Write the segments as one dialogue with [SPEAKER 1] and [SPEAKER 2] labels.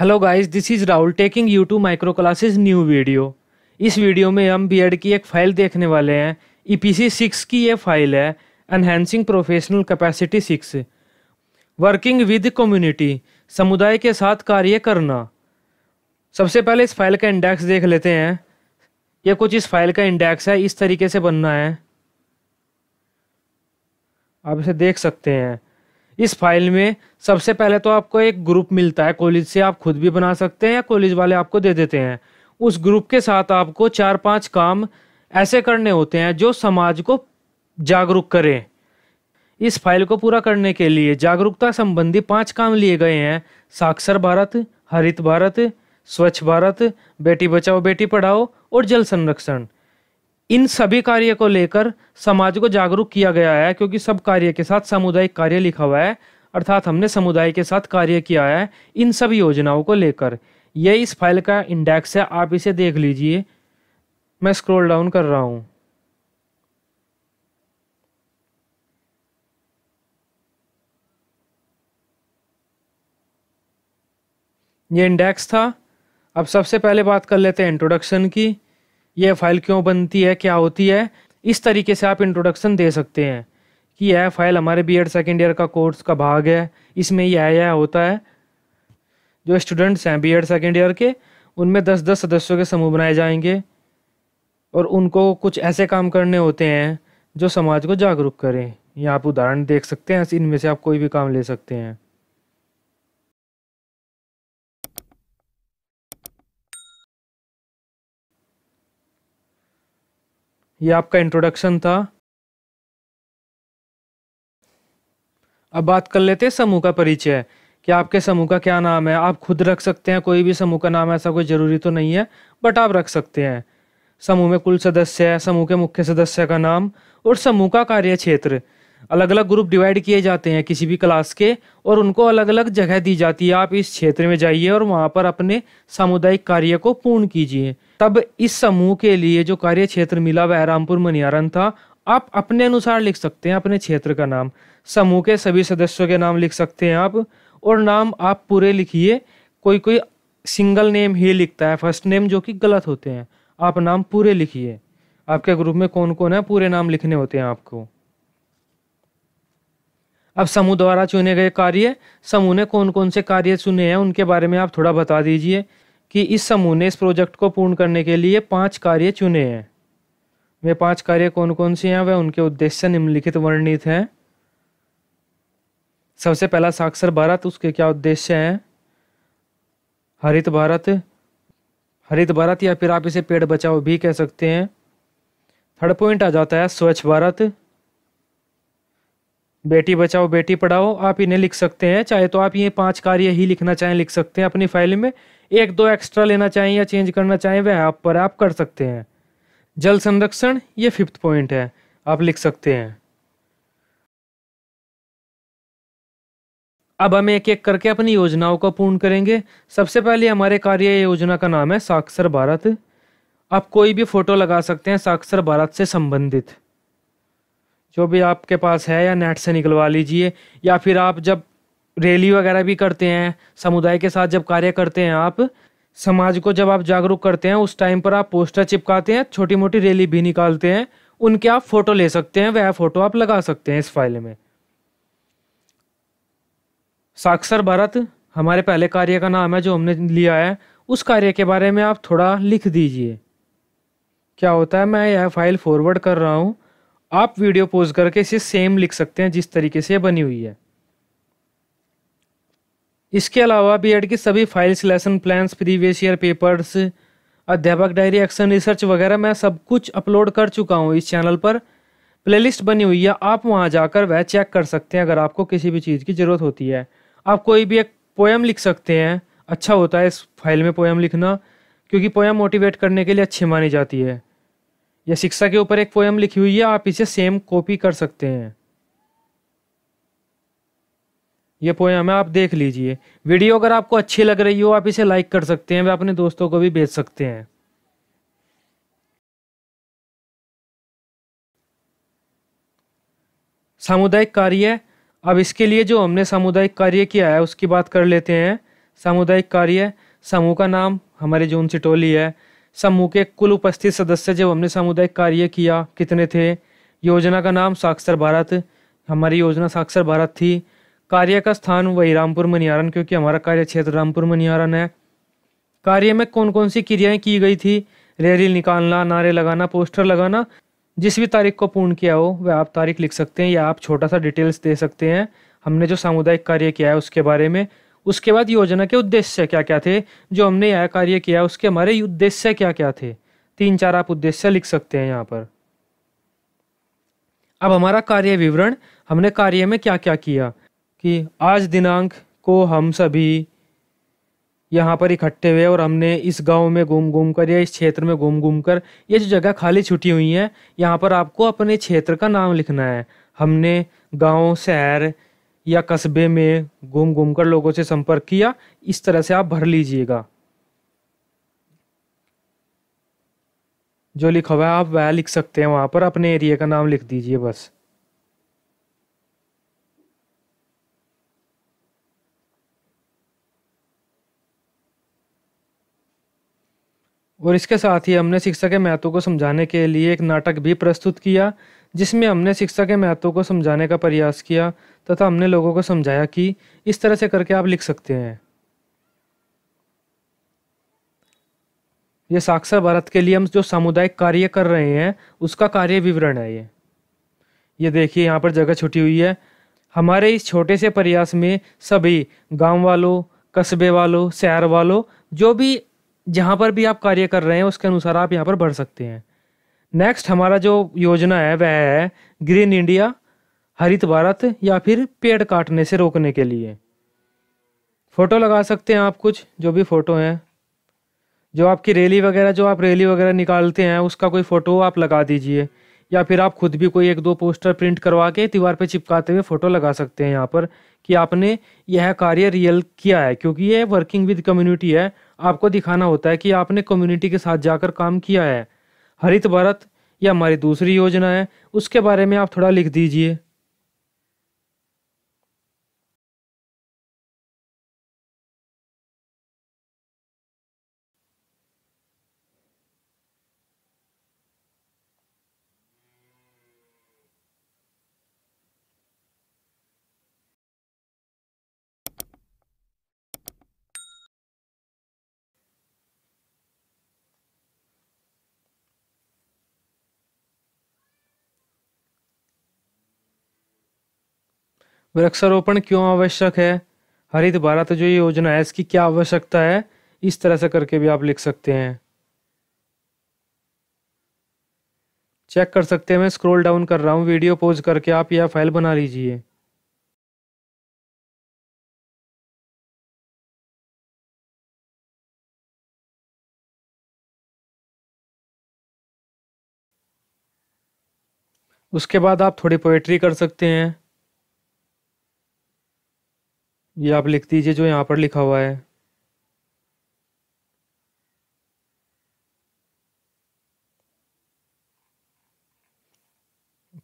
[SPEAKER 1] Hello guys this is Rahul taking you to Micro Classes new video इस video में हम B की एक फ़ाइल देखने वाले हैं। ई पी सी सिक्स की ये फ़ाइल है enhancing professional capacity six working with community समुदाय के साथ कार्य करना। सबसे पहले इस फ़ाइल का इंडेक्स देख लेते हैं। ये कुछ इस फ़ाइल का इंडेक्स है, इस तरीके से बनना है। आप इसे देख सकते हैं। इस फ़ाइल में सबसे पहले तो आपको एक ग्रुप मिलता है, कॉलेज से आप खुद भी बना सकते हैं या कॉलेज वाले आपको दे देते हैं। उस ग्रुप के साथ आपको चार पाँच काम ऐसे करने होते हैं जो समाज को जागरूक करें। इस फ़ाइल को पूरा करने के लिए जागरूकता संबंधी पाँच काम लिए गए हैं। साक्षर भारत, हरित भारत, स्वच्छ भारत, बेटी बचाओ, बेटी पढ़ाओ और जल संरक्षण। इन सभी कार्य को लेकर समाज को जागरूक किया गया है, क्योंकि सब कार्य के साथ सामुदायिक कार्य लिखा हुआ है, अर्थात हमने समुदाय के साथ कार्य किया है इन सभी योजनाओं को लेकर। यह इस फ़ाइल का इंडेक्स है, आप इसे देख लीजिए। मैं स्क्रॉल डाउन कर रहा हूँ। ये इंडेक्स था। अब सबसे पहले बात कर लेते हैं इंट्रोडक्शन की। यह फ़ाइल क्यों बनती है, क्या होती है? इस तरीके से आप इंट्रोडक्शन दे सकते हैं कि यह फ़ाइल हमारे बी एड सेकेंड ईयर का कोर्स का भाग है। इसमें यह यह होता है। जो स्टूडेंट्स हैं बी एड सेकेंड ईयर के, उनमें दस दस सदस्यों के समूह बनाए जाएँगे और उनको कुछ ऐसे काम करने होते हैं जो समाज को जागरूक करें। ये आप उदाहरण देख सकते हैं, इनमें से आप कोई भी काम ले सकते हैं। ये आपका इंट्रोडक्शन था। अब बात कर लेते हैं समूह का परिचय। कि आपके समूह का क्या नाम है? आप खुद रख सकते हैं, कोई भी समूह का नाम, ऐसा कोई ज़रूरी तो नहीं है बट आप रख सकते हैं। समूह में कुल सदस्य है, समूह के मुख्य सदस्य का नाम, और समूह का कार्य क्षेत्र अलग अलग ग्रुप डिवाइड किए जाते हैं किसी भी क्लास के और उनको अलग अलग जगह दी जाती है। आप इस क्षेत्र में जाइए और वहाँ पर अपने सामुदायिक कार्य को पूर्ण कीजिए। तब इस समूह के लिए जो कार्य क्षेत्र मिला वह रामपुर मनियारन था। आप अपने अनुसार लिख सकते हैं अपने क्षेत्र का नाम। समूह के सभी सदस्यों के नाम लिख सकते हैं आप और नाम आप पूरे लिखिए। कोई कोई सिंगल नेम ही लिखता है फ़र्स्ट नेम जो कि गलत होते हैं। आप नाम पूरे लिखिए। आपके ग्रुप में कौन कौन है? पूरे नाम लिखने होते हैं आपको। अब समूह द्वारा चुने गए कार्य, समूह ने कौन कौन से कार्य चुने हैं, उनके बारे में आप थोड़ा बता दीजिए कि इस समूह ने इस प्रोजेक्ट को पूर्ण करने के लिए पाँच कार्य चुने हैं। वे पाँच कार्य कौन कौन से हैं? वह उनके उद्देश्य निम्नलिखित वर्णित हैं। सबसे पहला साक्षर भारत, उसके क्या उद्देश्य हैं? हरित भारत। हरित भारत या फिर आप इसे पेड़ बचाओ भी कह सकते हैं। थर्ड पॉइंट आ जाता है, स्वच्छ भारत। बेटी बचाओ, बेटी पढ़ाओ, आप इन्हें लिख सकते हैं। चाहे तो आप ये पाँच कार्य ही लिखना चाहें, लिख सकते हैं अपनी फ़ाइल में। एक, दो एक्स्ट्रा लेना चाहें या चेंज करना चाहें, वह आप पर आप कर सकते हैं। जल संरक्षण, ये फिफ्थ पॉइंट है। आप लिख सकते हैं। अब हम एक एक करके अपनी योजनाओं को पूर्ण करेंगे। सबसे पहले हमारे कार्य योजना का नाम है साक्षर भारत। आप कोई भी फ़ोटो लगा सकते हैं साक्षर भारत से संबंधित। जो भी आपके पास है या नेट से निकलवा लीजिए, या फिर आप जब रैली वगैरह भी करते हैं, समुदाय के साथ जब कार्य करते हैं आप, समाज को जब आप जागरूक करते हैं, उस टाइम पर आप पोस्टर चिपकाते हैं छोटी मोटी रैली भी निकालते हैं, उनके आप फ़ोटो ले सकते हैं, वह फ़ोटो आप लगा सकते हैं इस फ़ाइल में। साक्षर भारत, हमारे पहले कार्य का नाम है जो हमने लिया है, उस कार्य के बारे में आप थोड़ा लिख दीजिए। क्या होता है, मैं यह फ़ाइल फॉरवर्ड कर रहा हूँ। आप वीडियो पोज करके इसे सेम लिख सकते हैं जिस तरीके से बनी हुई है। इसके अलावा बी की सभी files lesson plans previous year papers अध्यापक डायरी एक्शन रिसर्च वगैरह मैं सब कुछ अपलोड कर चुका हूँ इस चैनल पर। प्लेलिस्ट बनी हुई है, आप वहाँ जाकर वह चेक कर सकते हैं अगर आपको किसी भी चीज़ की ज़रूरत होती है। आप कोई भी एक पोएम लिख सकते हैं अच्छा होता है इस फ़ाइल में पोएम लिखना, क्योंकि पोएम मोटिवेट करने के लिए अच्छी मानी जाती है। या शिक्षा के ऊपर एक पोएम लिखी हुई है, आप इसे सेम कॉपी कर सकते हैं। ये पोएम है, आप देख लीजिए। वीडियो अगर आपको अच्छी लग रही हो, आप इसे लाइक कर सकते हैं, वे अपने दोस्तों को भी भेज सकते हैं। सामुदायिक कार्य, अब इसके लिए जो हमने सामुदायिक कार्य किया है, उसकी बात कर लेते हैं। सामुदायिक कार्य, समूह का नाम, हमारे जो उनसी टोली है समूह के कुल उपस्थित सदस्य जब हमने सामुदायिक कार्य किया, कितने थे? योजना का नाम साक्षर भारत। हमारी योजना साक्षर भारत थी। कार्य का स्थान वही रामपुर मनिहारन, क्योंकि हमारा कार्य क्षेत्र रामपुर मनियारन है। कार्य में कौन कौन सी क्रियाएँ की गई थी? रैली निकालना, नारे लगाना, पोस्टर लगाना, जिस भी तारीख को पूर्ण किया हो, वह आप तारीख लिख सकते हैं या आप छोटा सा डिटेल्स दे सकते हैं। हमने जो सामुदायिक कार्य किया है, उसके बारे में उसके बाद योजना के उद्देश्य क्या क्या थे? जो हमने यह कार्य किया, उसके हमारे उद्देश्य क्या क्या थे? तीन चार आप उद्देश्य लिख सकते हैं यहाँ पर। अब हमारा कार्य विवरण, हमने कार्य में क्या क्या किया? कि आज दिनांक को हम सभी यहाँ पर इकट्ठे हुए और हमने इस गाँव में घूम घूम कर या इस क्षेत्र में घूम घूम कर ये जो जगह खाली छुटी हुई है, यहाँ पर आपको अपने क्षेत्र का नाम लिखना है। हमने गाँव, शहर या कस्बे में घूम घूम कर लोगों से संपर्क किया, इस तरह से आप भर लीजिएगा। जो लिखा हुआ है, आप वह लिख सकते हैं वहाँ पर, अपने एरिया का नाम लिख दीजिए बस। और इसके साथ ही हमने शिक्षा के महत्व को समझाने के लिए एक नाटक भी प्रस्तुत किया, जिसमें हमने शिक्षा के महत्व को समझाने का प्रयास किया तथा हमने लोगों को समझाया कि इस तरह से करके आप लिख सकते हैं। ये साक्षर भारत के लिए हम जो सामुदायिक कार्य कर रहे हैं, उसका कार्य विवरण है ये। ये देखिए, यहाँ पर जगह छुटी हुई है। हमारे इस छोटे से प्रयास में सभी गाँव वालों, कस्बे वालों, शहर वालों, जो भी जहाँ पर भी आप कार्य कर रहे हैं, उसके अनुसार आप यहाँ पर बढ़ सकते हैं। नेक्स्ट हमारा जो योजना है, वह है ग्रीन इंडिया हरित भारत या फिर पेड़ काटने से रोकने के लिए। फ़ोटो लगा सकते हैं आप कुछ, जो भी फ़ोटो हैं। जो आपकी रैली वगैरह, जो आप रैली वगैरह निकालते हैं, उसका कोई फ़ोटो आप लगा दीजिए। या फिर आप खुद भी कोई एक दो पोस्टर प्रिंट करवा के दीवार पे चिपकाते हुए फ़ोटो लगा सकते हैं यहाँ पर, कि आपने यह कार्य रियल किया है, क्योंकि ये वर्किंग विद कम्युनिटी है आपको दिखाना होता है कि आपने कम्युनिटी के साथ जाकर काम किया है। हरित भारत या हमारी दूसरी योजना है, उसके बारे में आप थोड़ा लिख दीजिए। वृक्षारोपण क्यों आवश्यक है? हरित भारत जो योजना है, इसकी क्या आवश्यकता है? इस तरह से करके भी आप लिख सकते हैं। चेक कर सकते हैं, मैं स्क्रॉल डाउन कर रहा हूँ, वीडियो पोज करके आप यह फ़ाइल बना लीजिए। उसके बाद आप थोड़ी पोएट्री कर सकते हैं। ये आप लिख दीजिए जो यहाँ पर लिखा हुआ है।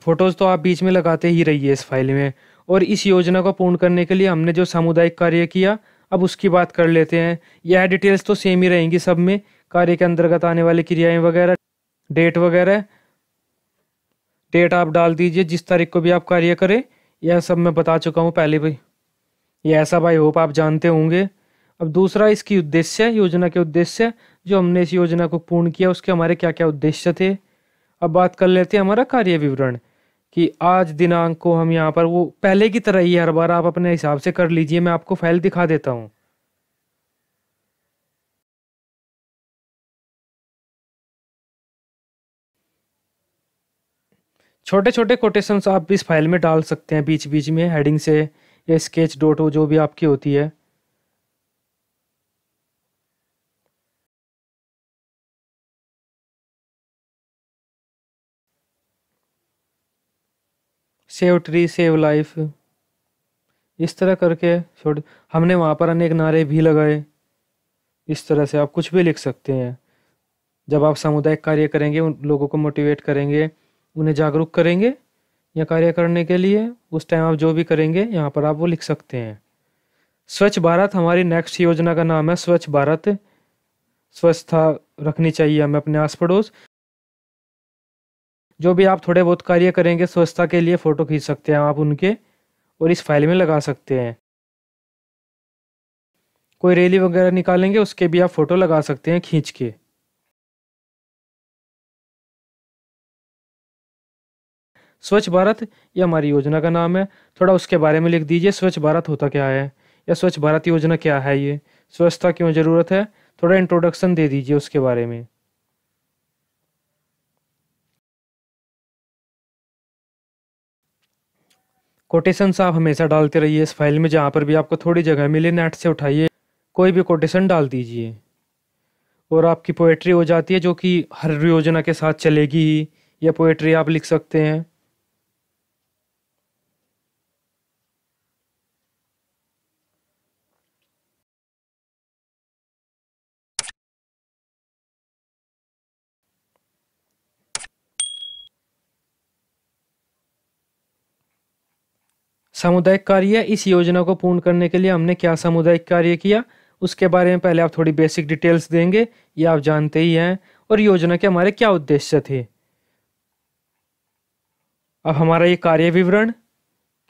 [SPEAKER 1] फ़ोटोज़ तो आप बीच में लगाते ही रहिए इस फ़ाइल में। और इस योजना को पूर्ण करने के लिए हमने जो सामुदायिक कार्य किया, अब उसकी बात कर लेते हैं। यह डिटेल्स तो सेम ही रहेंगी सब में। कार्य के अंतर्गत आने वाली क्रियाएँ वगैरह डेट वगैरह डेट आप डाल दीजिए, जिस तारीख को भी आप कार्य करें, यह सब मैं बता चुका हूँ पहले भी। ये ऐसा भाई होप आप जानते होंगे। अब दूसरा इसकी उद्देश्य, योजना के उद्देश्य, जो हमने इस योजना को पूर्ण किया, उसके हमारे क्या क्या उद्देश्य थे? अब बात कर लेते हैं हमारा कार्य विवरण, कि आज दिनांक को हम यहाँ पर, वो पहले की तरह ही हर बार आप अपने हिसाब से कर लीजिए, मैं आपको फ़ाइल दिखा देता हूँ। छोटे छोटे कोटेशंस आप इस फ़ाइल में डाल सकते हैं बीच बीच में, हेडिंग से। या स्केच डॉट हो जो भी आपकी होती है। सेव ट्री सेव लाइफ इस तरह करके छोड़, हमने वहाँ पर अनेक नारे भी लगाए। इस तरह से आप कुछ भी लिख सकते हैं। जब आप सामुदायिक कार्य करेंगे, उन लोगों को मोटिवेट करेंगे, उन्हें जागरूक करेंगे या कार्य करने के लिए, उस टाइम आप जो भी करेंगे, यहाँ पर आप वो लिख सकते हैं। स्वच्छ भारत, हमारी नेक्स्ट योजना का नाम है स्वच्छ भारत। स्वच्छता रखनी चाहिए हमें अपने आस पड़ोस जो भी आप थोड़े बहुत कार्य करेंगे, स्वच्छता के लिए फ़ोटो खींच सकते हैं आप उनके, और इस फ़ाइल में लगा सकते हैं। कोई रैली वगैरह निकालेंगे, उसके भी आप फ़ोटो लगा सकते हैं खींच के। स्वच्छ भारत, ये हमारी योजना का नाम है। थोड़ा उसके बारे में लिख दीजिए, स्वच्छ भारत होता क्या है? या स्वच्छ भारत योजना क्या है ये? स्वच्छता क्यों ज़रूरत है? थोड़ा इंट्रोडक्शन दे दीजिए उसके बारे में। कोटेशन आप हमेशा डालते रहिए इस फ़ाइल में, जहाँ पर भी आपको थोड़ी जगह मिले नेट से उठाइए। कोई भी कोटेशन डाल दीजिए। और आपकी पोएट्री हो जाती है, जो कि हर योजना के साथ चलेगी ही। यह पोएट्री आप लिख सकते हैं। सामुदायिक कार्य इस योजना को पूर्ण करने के लिए हमने क्या सामुदायिक कार्य किया? उसके बारे में पहले आप थोड़ी बेसिक डिटेल्स देंगे, ये आप जानते ही हैं। और योजना के हमारे क्या उद्देश्य थे? अब हमारा ये कार्य विवरण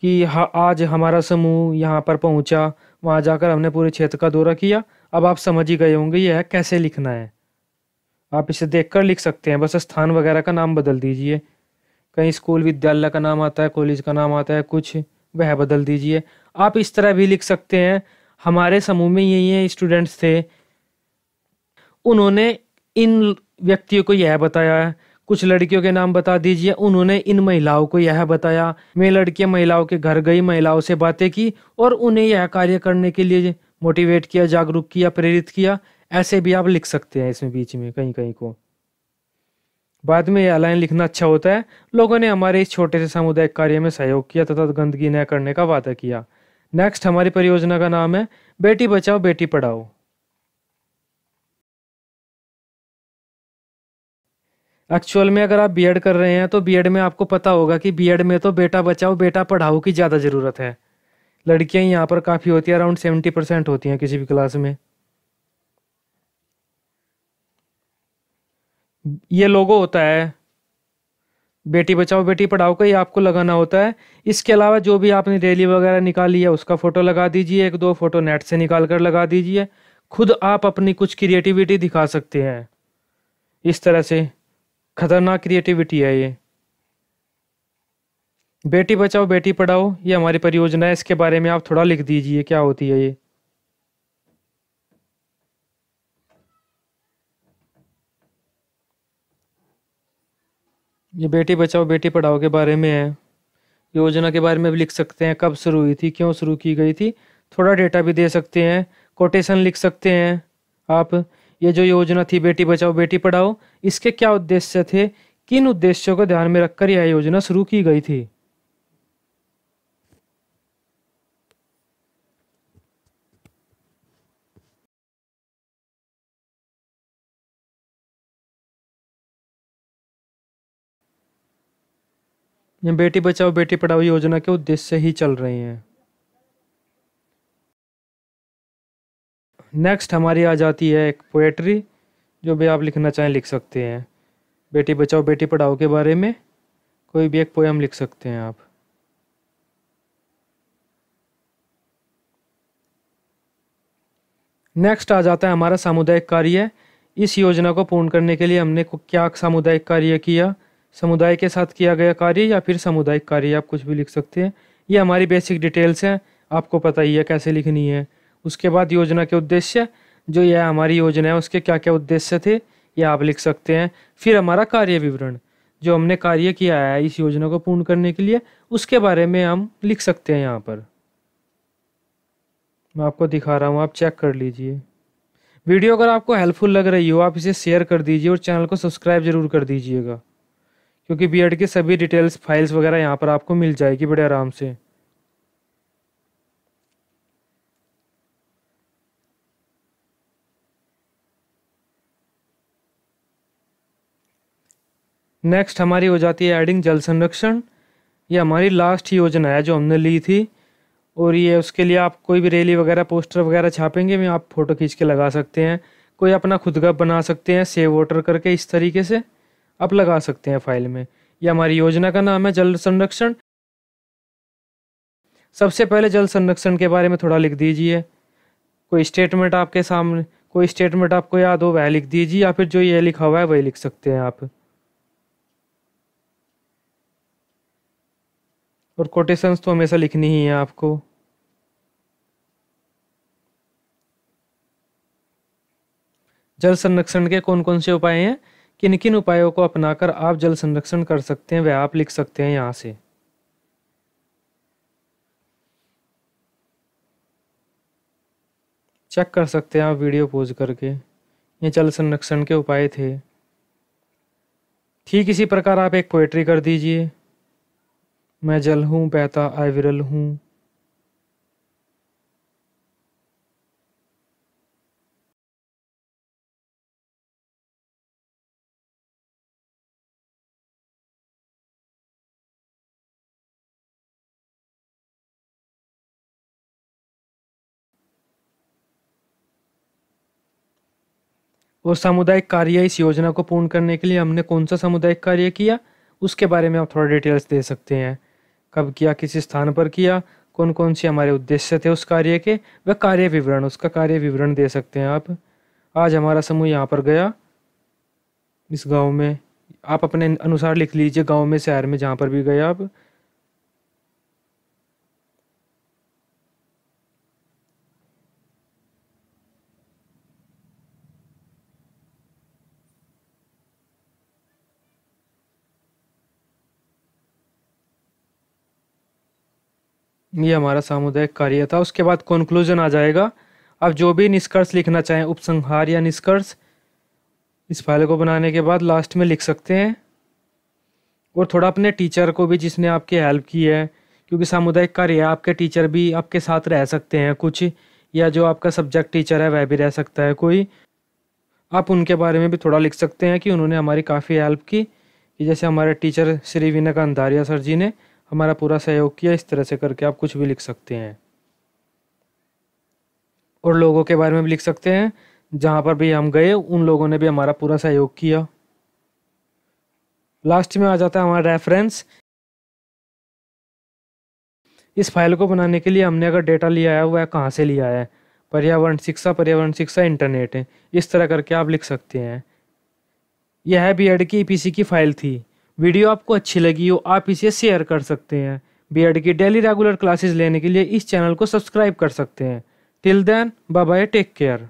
[SPEAKER 1] कि आज हमारा समूह यहाँ पर पहुँचा, वहाँ जाकर हमने पूरे क्षेत्र का दौरा किया। अब आप समझ ही गए होंगे यह कैसे लिखना है। आप इसे देखकर लिख सकते हैं। बस स्थान वगैरह का नाम बदल दीजिए। कहीं स्कूल, विद्यालय का नाम आता है, कॉलेज का नाम आता है, कुछ वह बदल दीजिए। आप इस तरह भी लिख सकते हैं, हमारे समूह में ये ये स्टूडेंट्स थे। उन्होंने इन व्यक्तियों को यह बताया, कुछ लड़कियों के नाम बता दीजिए। उन्होंने इन महिलाओं को यह बताया, मैं लड़कियाँ महिलाओं के घर गई, महिलाओं से बातें की और उन्हें यह कार्य करने के लिए मोटिवेट किया, जागरूक किया, प्रेरित किया। ऐसे भी आप लिख सकते हैं इसमें बीच में कहीं कहीं को। बाद में यह लाइन लिखना अच्छा होता है। लोगों ने हमारे इस छोटे से सामुदायिक कार्य में सहयोग किया तथा गंदगी न करने का वादा किया। नेक्स्ट हमारी परियोजना का नाम है, बेटी बचाओ, बेटी पढ़ाओ। एक्चुअल में अगर आप बीएड कर रहे हैं तो बीएड में आपको पता होगा कि बीएड में तो बेटा बचाओ, बेटा पढ़ाओ की ज़्यादा ज़रूरत है। लड़कियाँ यहाँ पर काफ़ी होती है अराउंड सेवेंटी परसेंट होती हैं किसी भी क्लास में। ये लोगो होता है। बेटी बचाओ, बेटी पढ़ाओ का ये आपको लगाना होता है। इसके अलावा जो भी आपने रैली वगैरह निकाली है, उसका फ़ोटो लगा दीजिए, एक दो फ़ोटो नेट से निकाल कर लगा दीजिए। खुद आप अपनी कुछ क्रिएटिविटी दिखा सकते हैं। इस तरह से खतरनाक क्रिएटिविटी है ये। बेटी बचाओ, बेटी पढ़ाओ, ये हमारी परियोजना है। इसके बारे में आप थोड़ा लिख दीजिए, क्या होती है ये। ये बेटी बचाओ, बेटी पढ़ाओ के बारे में है। योजना के बारे में भी लिख सकते हैं, कब शुरू हुई थी, क्यों शुरू की गई थी। थोड़ा डेटा भी दे सकते हैं कोटेशन लिख सकते हैं आप। ये जो योजना थी, बेटी बचाओ, बेटी पढ़ाओ, इसके क्या उद्देश्य थे? किन उद्देश्यों को ध्यान में रखकर यह योजना शुरू की गई थी? ये बेटी बचाओ, बेटी पढ़ाओ योजना के उद्देश्य से ही चल रहे हैं। नेक्स्ट हमारी आ जाती है एक पोएट्री जो भी आप लिखना चाहें लिख सकते हैं। बेटी बचाओ, बेटी पढ़ाओ के बारे में कोई भी एक पोएम लिख सकते हैं आप। नेक्स्ट आ जाता है हमारा सामुदायिक कार्य। इस योजना को पूर्ण करने के लिए हमने क्या सामुदायिक कार्य किया? समुदाय के साथ किया गया कार्य या फिर सामुदायिक कार्य, आप कुछ भी लिख सकते हैं। ये हमारी बेसिक डिटेल्स हैं, आपको पता ही है कैसे लिखनी है। उसके बाद योजना के उद्देश्य, जो यह हमारी योजना है, उसके क्या क्या उद्देश्य थे, ये आप लिख सकते हैं। फिर हमारा कार्य विवरण, जो हमने कार्य किया है इस योजना को पूर्ण करने के लिए, उसके बारे में हम लिख सकते हैं यहाँ पर। मैं आपको दिखा रहा हूँ, आप चेक कर लीजिए। वीडियो अगर आपको हेल्पफुल लग रही हो, आप इसे शेयर कर दीजिए और चैनल को सब्सक्राइब ज़रूर कर दीजिएगा। क्योंकि बी के सभी डिटेल्स फाइल्स वगैरह यहाँ पर आपको मिल जाएगी बड़े आराम से। नेक्स्ट हमारी हो जाती है एडिंग जल संरक्षण। ये हमारी लास्ट योजना है जो हमने ली थी। और ये उसके लिए आप कोई भी रैली वगैरह पोस्टर वगैरह छापेंगे, में आप फ़ोटो खींच के लगा सकते हैं। कोई अपना खुद का बना सकते हैं सेव वोटर करके इस तरीके से। आप लगा सकते हैं फ़ाइल में। यह हमारी योजना का नाम है जल संरक्षण। सबसे पहले जल संरक्षण के बारे में थोड़ा लिख दीजिए। कोई स्टेटमेंट आपके सामने, कोई स्टेटमेंट आपको याद हो, वह लिख दीजिए या फिर जो ये लिखा हुआ है, वही लिख सकते हैं आप। और कोटेशंस तो हमेशा लिखनी ही है आपको। जल संरक्षण के कौन कौन से उपाय हैं? किन किन उपायों को अपनाकर आप जल संरक्षण कर सकते हैं वह आप लिख सकते हैं यहाँ से। चेक कर सकते हैं आप वीडियो पोज करके। ये जल संरक्षण के उपाय थे। ठीक इसी प्रकार आप एक पोएट्री कर दीजिए। मैं जल हूँ बहता आई विरल हूँ। और सामुदायिक कार्य इस योजना को पूर्ण करने के लिए हमने कौन सा सामुदायिक कार्य किया? उसके बारे में आप थोड़ा डिटेल्स दे सकते हैं। कब किया, किस स्थान पर किया कौन कौन से हमारे उद्देश्य थे उस कार्य के वह कार्य विवरण, उसका कार्य विवरण दे सकते हैं आप। आज हमारा समूह यहाँ पर गया। इस गाँव में आप अपने अनुसार लिख लीजिए, गाँव में, शहर में जहाँ पर भी गए आप। ये हमारा सामुदायिक कार्य था। उसके बाद कंक्लूजन आ जाएगा। अब जो भी निष्कर्ष लिखना चाहें, उपसंहार या निष्कर्ष, इस फ़ाइल को बनाने के बाद लास्ट में लिख सकते हैं। और थोड़ा अपने टीचर को भी जिसने आपकी हेल्प की है, क्योंकि सामुदायिक कार्य आपके टीचर भी आपके साथ रह सकते हैं कुछ, या जो आपका सब्जेक्ट टीचर है, वह भी रह सकता है कोई। आप उनके बारे में भी थोड़ा लिख सकते हैं कि उन्होंने हमारी काफ़ी हेल्प की, कि जैसे हमारे टीचर श्री विनक अंधारिया सर जी ने हमारा पूरा सहयोग किया इस तरह से करके, आप कुछ भी लिख सकते हैं। और लोगों के बारे में भी लिख सकते हैं, जहाँ पर भी हम गए, उन लोगों ने भी हमारा पूरा सहयोग किया। लास्ट में आ जाता है हमारा रेफरेंस इस फ़ाइल को बनाने के लिए हमने अगर डेटा लिया है, वह कहाँ से लिया है? पर्यावरण शिक्षा पर्यावरण शिक्षा इंटरनेट इस तरह करके आप लिख सकते हैं। यह बी एड की ई की फ़ाइल थी। वीडियो आपको अच्छी लगी हो, आप इसे शेयर कर सकते हैं। बी की डेली रेगुलर क्लासेस लेने के लिए इस चैनल को सब्सक्राइब कर सकते हैं। Till then bye take care